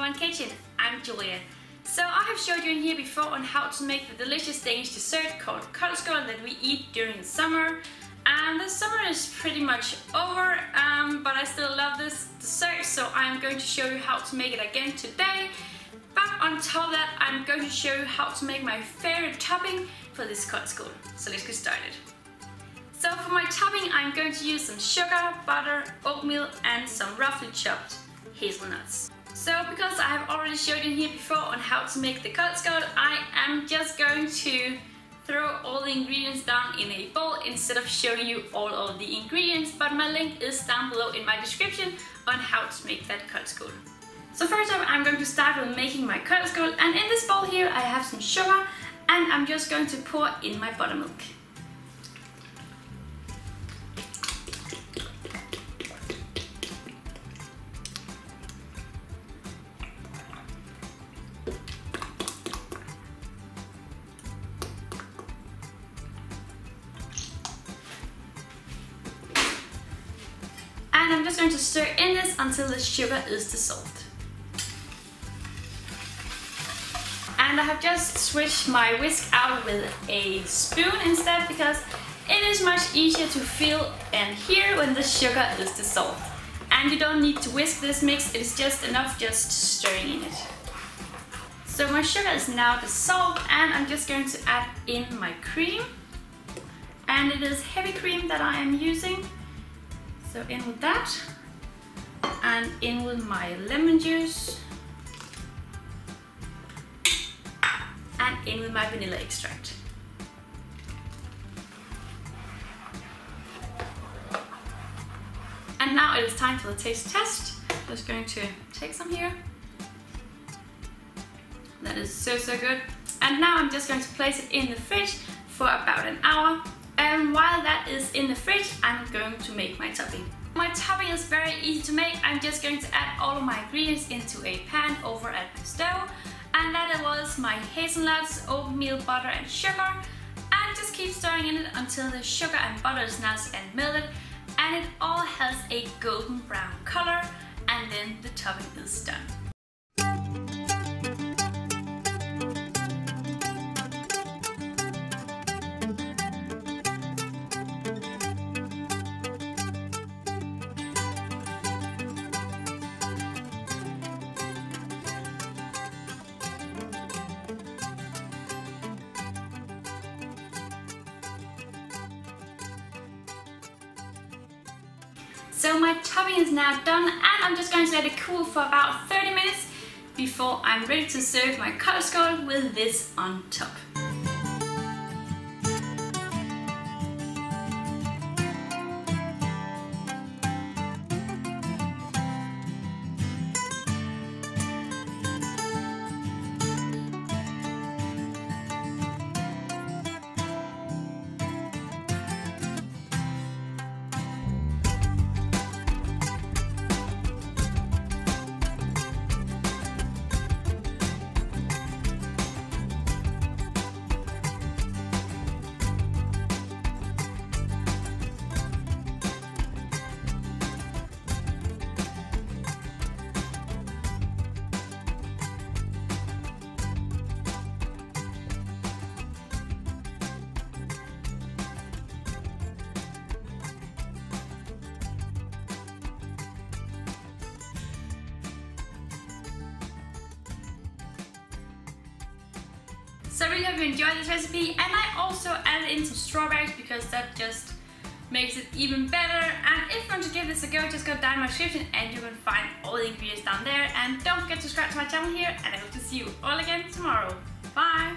welcome kitchen. I'm Julia. So I have showed you in here before on how to make the delicious Danish dessert called koldskål that we eat during the summer. And the summer is pretty much over, um, but I still love this dessert, so I'm going to show you how to make it again today. But on top of that, I'm going to show you how to make my favorite topping for this koldskål. So let's get started. So for my topping, I'm going to use some sugar, butter, oatmeal, and some roughly chopped hazelnuts. So because I have already showed you here before on how to make the cut koldskål, I am just going to throw all the ingredients down in a bowl instead of showing you all of the ingredients, but my link is down below in my description on how to make that cut koldskål. So first off, I'm going to start with making my cut koldskål, and in this bowl here I have some sugar, and I'm just going to pour in my buttermilk. And I'm just going to stir in this until the sugar is dissolved. And I have just switched my whisk out with a spoon instead because it is much easier to feel and hear when the sugar is dissolved. And you don't need to whisk this mix, it is just enough just stirring in it. So my sugar is now dissolved and I'm just going to add in my cream. And it is heavy cream that I am using. So in with that and in with my lemon juice and in with my vanilla extract. And now it is time for the taste test. Just going to take some here. That is so, so good. And now I'm just going to place it in the fridge for about an hour. And while that is in the fridge, I'm going to make my topping. My topping is very easy to make. I'm just going to add all of my ingredients into a pan over at my stove. And that was my hazelnuts, oatmeal, butter and sugar. And just keep stirring in it until the sugar and butter is nice and melted. And it all has a golden brown color. And then the topping is done. So my topping is now done and I'm just going to let it cool for about 30 minutes before I'm ready to serve my koldskål with this on top. So I really hope you enjoyed this recipe and I also added in some strawberries because that just makes it even better and if you want to give this a go just go down my description and you can find all the ingredients down there and don't forget to subscribe to my channel here and I hope to see you all again tomorrow. Bye!